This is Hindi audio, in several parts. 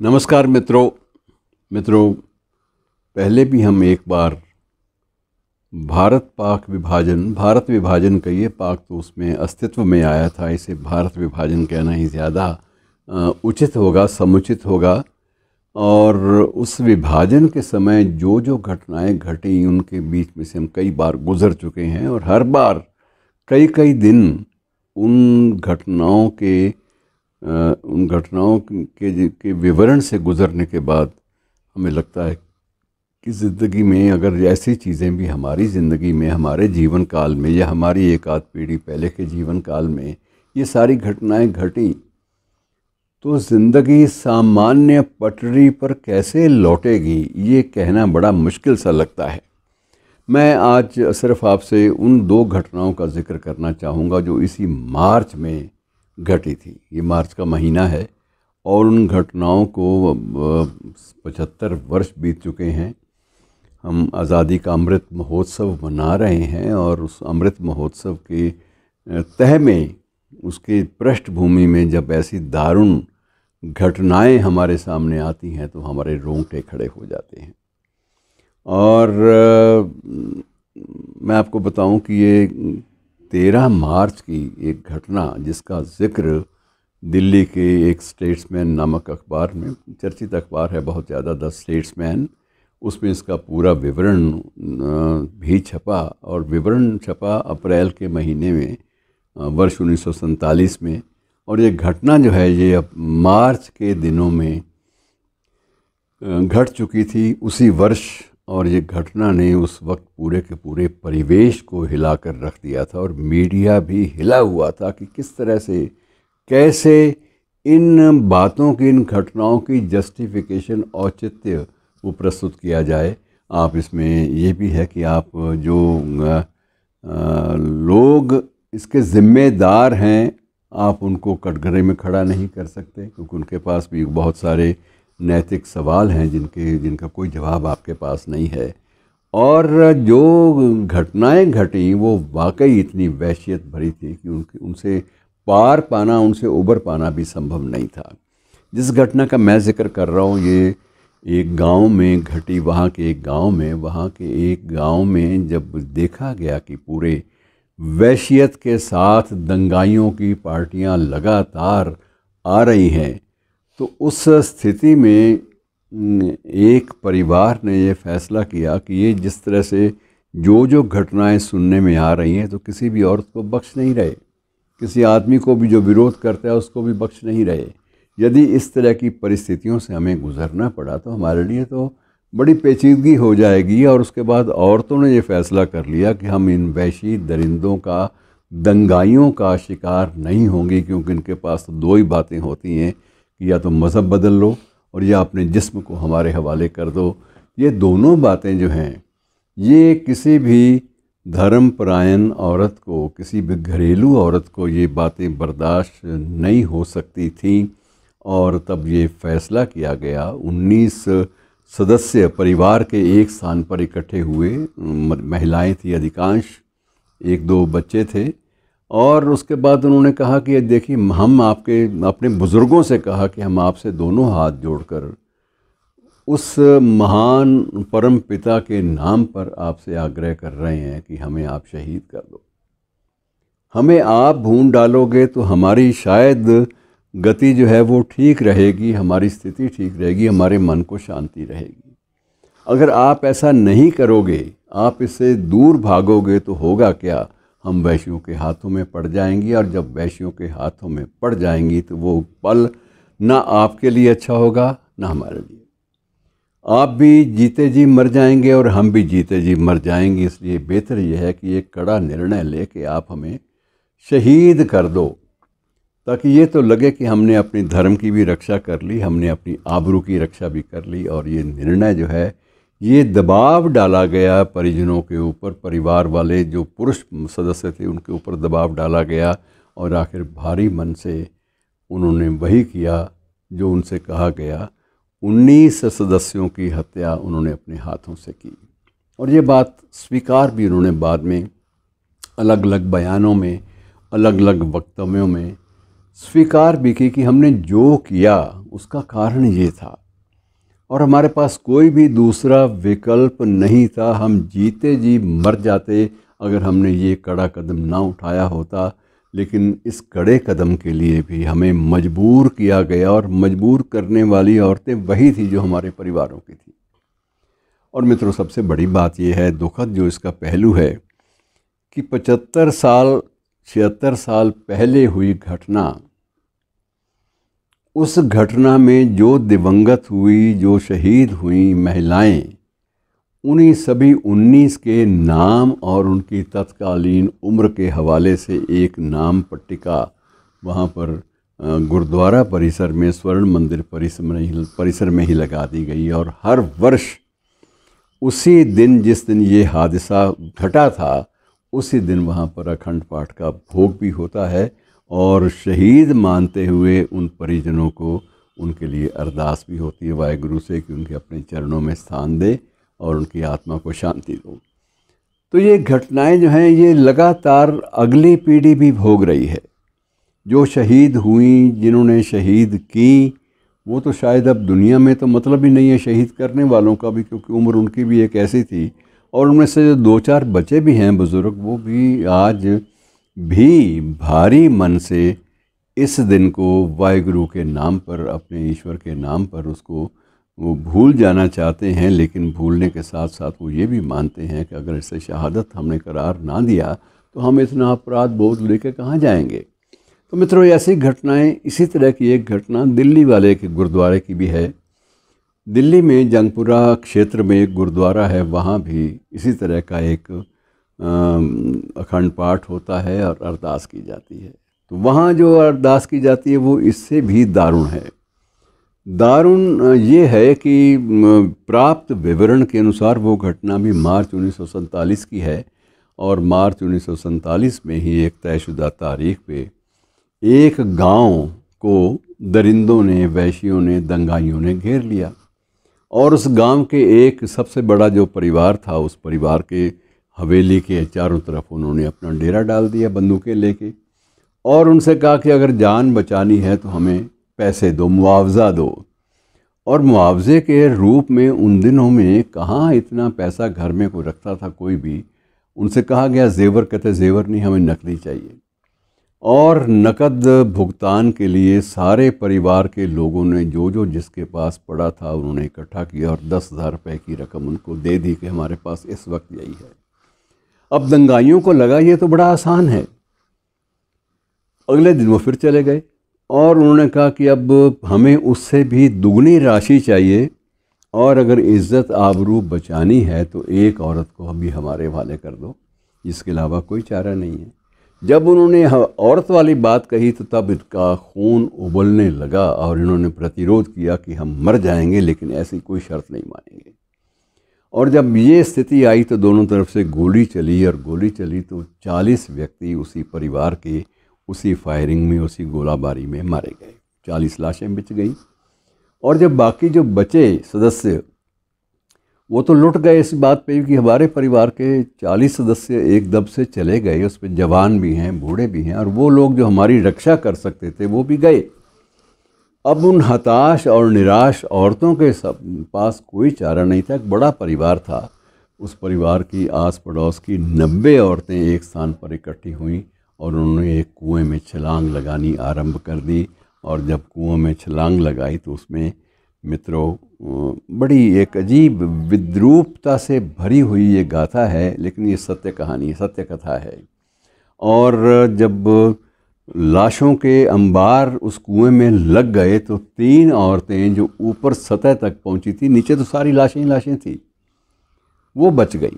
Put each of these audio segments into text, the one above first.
नमस्कार मित्रों। मित्रों, पहले भी हम एक बार भारत पाक विभाजन, भारत विभाजन कहिए, पाक तो उसमें अस्तित्व में आया था, इसे भारत विभाजन कहना ही ज़्यादा उचित होगा, समुचित होगा। और उस विभाजन के समय जो जो घटनाएँ घटी, उनके बीच में से हम कई बार गुज़र चुके हैं और हर बार कई कई दिन उन घटनाओं के उन घटनाओं के के विवरण से गुज़रने के बाद हमें लगता है कि ज़िंदगी में अगर ऐसी चीज़ें भी हमारी ज़िंदगी में, हमारे जीवन काल में या हमारी एक आध पीढ़ी पहले के जीवन काल में ये सारी घटनाएँ घटी तो ज़िंदगी सामान्य पटरी पर कैसे लौटेगी, ये कहना बड़ा मुश्किल सा लगता है। मैं आज सिर्फ़ आपसे उन दो घटनाओं का ज़िक्र करना चाहूँगा जो इसी मार्च में घटी थी। ये मार्च का महीना है और उन घटनाओं को पचहत्तर वर्ष बीत चुके हैं। हम आज़ादी का अमृत महोत्सव मना रहे हैं और उस अमृत महोत्सव के तह में, उसके पृष्ठभूमि में जब ऐसी दारुण घटनाएँ हमारे सामने आती हैं तो हमारे रोंगटे खड़े हो जाते हैं। और मैं आपको बताऊँ कि ये तेरह मार्च की एक घटना जिसका ज़िक्र दिल्ली के एक स्टेट्समैन नामक अखबार में, चर्चित अखबार है, बहुत ज़्यादा द स्टेट्समैन। उसमें इसका पूरा विवरण भी छपा और विवरण छपा अप्रैल के महीने में वर्ष उन्नीस सौ सैंतालीस में। और ये घटना जो है, ये अब मार्च के दिनों में घट चुकी थी। उसी वर्ष और ये घटना ने उस वक्त पूरे के पूरे परिवेश को हिलाकर रख दिया था और मीडिया भी हिला हुआ था कि किस तरह से कैसे इन बातों की इन घटनाओं की जस्टिफिकेशन औचित्य वो प्रस्तुत किया जाए। आप इसमें ये भी है कि आप जो आ, लोग इसके ज़िम्मेदार हैं आप उनको कटघरे में खड़ा नहीं कर सकते क्योंकि उनके पास भी बहुत सारे नैतिक सवाल हैं जिनके, जिनका कोई जवाब आपके पास नहीं है। और जो घटनाएँ घटी, वो वाकई इतनी वहशियत भरी थी कि उनके, उनसे पार पाना, उनसे उबर पाना भी संभव नहीं था। जिस घटना का मैं ज़िक्र कर रहा हूँ, ये एक गाँव में घटी, वहाँ के एक गाँव में, वहाँ के एक गाँव में जब देखा गया कि पूरे वैशियत के साथ दंगाइयों की पार्टियाँ लगातार आ रही हैं तो उस स्थिति में एक परिवार ने ये फैसला किया कि ये जिस तरह से जो जो घटनाएँ सुनने में आ रही हैं तो किसी भी औरत को बख्श नहीं रहे। किसी आदमी को भी जो विरोध करता है, उसको भी बख्श नहीं रहे। यदि इस तरह की परिस्थितियों से हमें गुजरना पड़ा तो हमारे लिए तो बड़ी पेचीदगी हो जाएगी और उसके बाद औरतों ने ये फ़ैसला कर लिया कि हम इन वैशी दरिंदों का, दंगाइयों का शिकार नहीं होंगे, क्योंकि इनके पास तो दो ही बातें होती हैं। कि या तो मज़हब बदल लो और या अपने जिस्म को हमारे हवाले कर दो। ये दोनों बातें जो हैं, ये किसी भी धर्मपरायण औरत को, किसी भी घरेलू औरत को ये बातें बर्दाश्त नहीं हो सकती थी। और तब ये फ़ैसला किया गया, उन्नीस सदस्य परिवार के एक स्थान पर इकट्ठे हुए महिलाएँ थी अधिकांश, एक दो बच्चे थे। और उसके बाद उन्होंने कहा कि देखिए, हम आपके, अपने बुज़ुर्गों से कहा कि हम आपसे दोनों हाथ जोड़कर उस महान परम पिता के नाम पर आपसे आग्रह कर रहे हैं कि हमें आप शहीद कर दो। हमें आप भून डालोगे तो हमारी शायद गति जो है वो ठीक रहेगी, हमारी स्थिति ठीक रहेगी, हमारे मन को शांति रहेगी। अगर आप ऐसा नहीं करोगे, आप इससे दूर भागोगे तो होगा क्या? हम वैश्यों के हाथों में पड़ जाएँगी और जब वैश्यों के हाथों में पड़ जाएँगी तो वो पल ना आपके लिए अच्छा होगा, ना हमारे लिए। आप भी जीते जी मर जाएँगे और हम भी जीते जी मर जाएँगे। इसलिए बेहतर यह है कि एक कड़ा निर्णय ले कि आप हमें शहीद कर दो, ताकि ये तो लगे कि हमने अपने धर्म की भी रक्षा कर ली, हमने अपनी आबरू की रक्षा भी कर ली और ये निर्णय जो है ये दबाव डाला गया परिजनों के ऊपर, परिवार वाले जो पुरुष सदस्य थे, उनके ऊपर दबाव डाला गया और आखिर भारी मन से उन्होंने वही किया जो उनसे कहा गया। उन्नीस सदस्यों की हत्या उन्होंने अपने हाथों से की। और ये बात स्वीकार भी उन्होंने बाद में अलग अलग बयानों में अलग अलग वक्तव्यों में स्वीकार भी की कि हमने जो किया, उसका कारण ये था। और हमारे पास कोई भी दूसरा विकल्प नहीं था। हम जीते जी मर जाते अगर हमने ये कड़ा कदम ना उठाया होता। लेकिन इस कड़े कदम के लिए भी हमें मजबूर किया गया और मजबूर करने वाली औरतें वही थी जो हमारे परिवारों की थी। और मित्रों, सबसे बड़ी बात यह है, दुखद जो इसका पहलू है कि पचहत्तर साल, छिहत्तर साल पहले हुई घटना उस घटना में जो दिवंगत हुई, जो शहीद हुई महिलाएँ, उन्हीं सभी 19 के नाम और उनकी तत्कालीन उम्र के हवाले से एक नाम पट्टिका वहाँ पर गुरुद्वारा परिसर में, स्वर्ण मंदिर परिसर में परिसर में ही लगा दी गई और हर वर्ष उसी दिन, जिस दिन ये हादसा घटा था, उसी दिन वहाँ पर अखंड पाठ का भोग भी होता है। और शहीद मानते हुए उन परिजनों को उनके लिए अरदास भी होती है वाहेगुरु से कि उनके अपने चरणों में स्थान दे और उनकी आत्मा को शांति दो। तो ये घटनाएँ जो हैं, ये लगातार अगली पीढ़ी भी भोग रही है। जो शहीद हुई, जिन्होंने शहीद की, वो तो शायद अब दुनिया में तो मतलब ही नहीं है शहीद करने वालों का भी, क्योंकि उम्र उनकी भी एक ऐसी थी और उनमें से जो दो चार बच्चे भी हैं बुज़ुर्ग, वो भी आज भी भारी मन से इस दिन को वाहिगुरु के नाम पर, अपने ईश्वर के नाम पर उसको वो भूल जाना चाहते हैं, लेकिन भूलने के साथ साथ वो ये भी मानते हैं कि अगर इससे शहादत हमने करार ना दिया तो हम इतना अपराध बोझ लेकर कहाँ जाएँगे? तो मित्रों ऐसी घटनाएँ, इसी तरह की एक घटना दिल्ली वाले के गुरुद्वारे की भी है। दिल्ली में जंगपुरा क्षेत्र में एक गुरुद्वारा है, वहाँ भी इसी तरह का एक अखंड पाठ होता है और अरदास की जाती है। तो वहाँ जो अरदास की जाती है, वो इससे भी दारुण है। दारुण ये है कि प्राप्त विवरण के अनुसार वो घटना भी मार्च उन्नीस सौ सैंतालीस की है और मार्च उन्नीस सौ सैंतालीस में ही एक तयशुदा तारीख पे एक गाँव को दरिंदों ने, वैशियों ने, दंगाइयों ने घेर लिया। और उस गाँव के एक सबसे बड़ा जो परिवार था, उस परिवार के हवेली के चारों तरफ़ उन्होंने अपना डेरा डाल दिया बंदूकें लेके और उनसे कहा कि अगर जान बचानी है तो हमें पैसे दो, मुआवज़ा दो। और मुआवजे के रूप में उन दिनों में कहाँ इतना पैसा घर में कोई रखता था, कोई भी, उनसे कहा गया, जेवर कहते, जेवर नहीं, हमें नकदी चाहिए। और नकद भुगतान के लिए सारे परिवार के लोगों ने जो जो जिसके पास पड़ा था उन्होंने इकट्ठा किया और दस हज़ार रुपये की रकम उनको दे दी कि हमारे पास इस वक्त यही है। अब दंगाइयों को लगा ये तो बड़ा आसान है। अगले दिन वो फिर चले गए और उन्होंने कहा कि अब हमें उससे भी दुगनी राशि चाहिए और अगर इज़्ज़त आबरू बचानी है तो एक औरत को अभी हमारे हवाले कर दो इसके अलावा कोई चारा नहीं है। जब उन्होंने औरत वाली बात कही तो तब इनका खून उबलने लगा और इन्होंने प्रतिरोध किया कि हम मर जाएँगे, लेकिन ऐसी कोई शर्त नहीं मानेंगे। और जब ये स्थिति आई तो दोनों तरफ़ से गोली चली और गोली चली तो 40 व्यक्ति उसी परिवार के, उसी फायरिंग में, उसी गोलाबारी में मारे गए। 40 लाशें बिच गई। और जब बाकी जो बचे सदस्य, वो तो लुट गए इस बात पे कि हमारे परिवार के 40 सदस्य एक दब से चले गए, उस पर जवान भी हैं, बूढ़े भी हैं और वो लोग जो हमारी रक्षा कर सकते थे, वो भी गए। अब उन हताश और निराश औरतों के सब पास कोई चारा नहीं था। एक बड़ा परिवार था। उस परिवार की आस पड़ोस की नब्बे औरतें एक स्थान पर इकट्ठी हुईं और उन्होंने एक कुएँ में छलांग लगानी आरंभ कर दी और जब कुएँ में छलांग लगाई तो उसमें मित्रों बड़ी एक अजीब विद्रूपता से भरी हुई ये गाथा है, लेकिन ये सत्य कहानी, सत्य कथा है। और जब लाशों के अंबार उस कुएँ में लग गए तो तीन औरतें जो ऊपर सतह तक पहुँची थी, नीचे तो सारी लाशें ही लाशें थी, वो बच गई।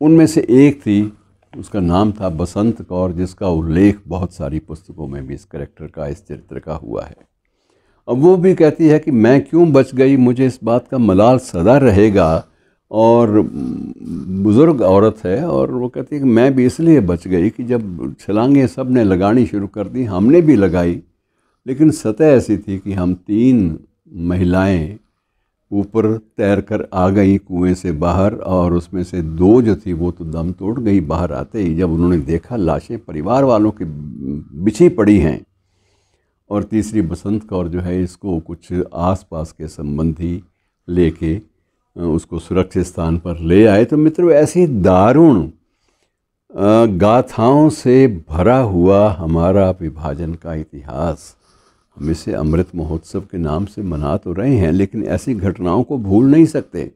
उनमें से एक थी, उसका नाम था बसंत कौर, जिसका उल्लेख बहुत सारी पुस्तकों में भी इस करेक्टर का, इस चरित्र का हुआ है। अब वो भी कहती है कि मैं क्यों बच गई, मुझे इस बात का मलाल सदा रहेगा और बुज़ुर्ग औरत है और वो कहती है कि मैं भी इसलिए बच गई कि जब छलांगें सबने लगानी शुरू कर दी, हमने भी लगाई। लेकिन सतह ऐसी थी कि हम तीन महिलाएँ ऊपर तैर कर आ गई कुएँ से बाहर और उसमें से दो जो थी वो तो दम तोड़ गई, बाहर आते ही जब उन्होंने देखा लाशें परिवार वालों की बिछी पड़ी हैं। और तीसरी बसंत कौर जो है इसको कुछ आसपास के संबंधी लेके उसको सुरक्षित स्थान पर ले आए। तो मित्रों, ऐसी दारुण गाथाओं से भरा हुआ हमारा विभाजन का इतिहास। हम इसे अमृत महोत्सव के नाम से मना तो रहे हैं, लेकिन ऐसी घटनाओं को भूल नहीं सकते।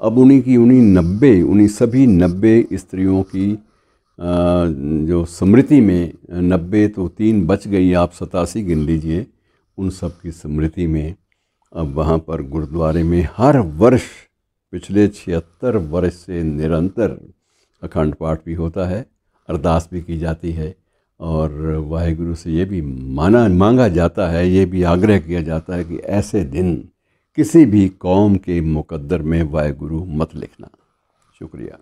अब उन्हीं की, उन्हीं नब्बे, उन्हीं सभी नब्बे स्त्रियों की जो स्मृति में, नब्बे तो तीन बच गई, आप सतासी गिन लीजिए, उन सब की स्मृति में, अब वहाँ पर गुरुद्वारे में हर वर्ष पिछले छिहत्तर वर्ष से निरंतर अखंड पाठ भी होता है, अरदास भी की जाती है और वाहेगुरु से ये भी माना, मांगा जाता है, ये भी आग्रह किया जाता है कि ऐसे दिन किसी भी कौम के मुकद्दर में वाहेगुरु मत लिखना। शुक्रिया।